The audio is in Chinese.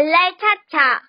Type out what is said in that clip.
来拉叉